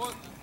One.